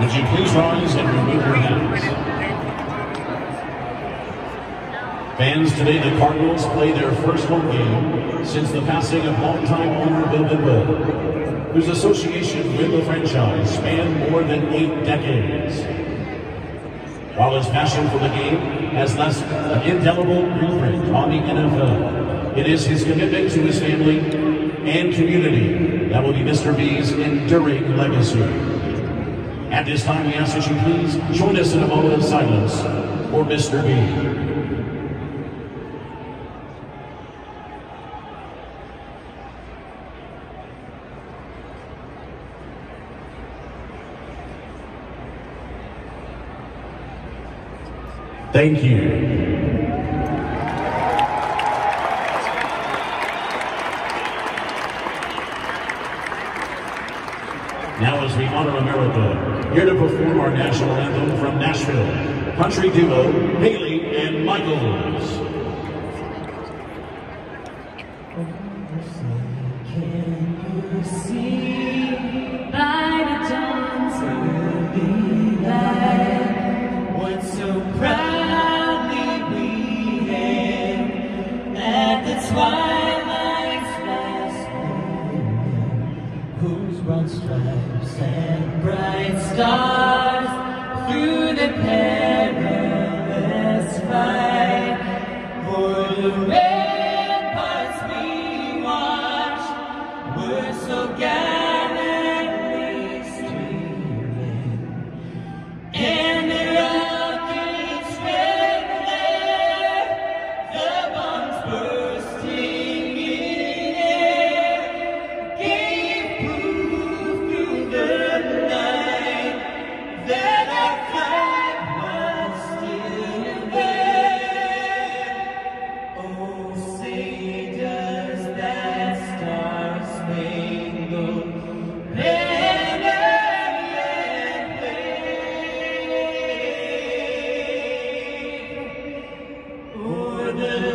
Would you please rise and remove your hats? Fans, today the Cardinals play their first home game since the passing of longtime owner Bill Bidwill, whose association with the franchise spanned more than eight decades. While his passion for the game has left an indelible blueprint on the NFL, it is his commitment to his family and community that will be Mr. B's enduring legacy. At this time, we ask that you please join us in a moment of silence for Mr. B. Thank you. Now as we honor America, here to perform our national anthem from Nashville, country duo Haley and Michaels. Proudly stars through the perilous fight. For the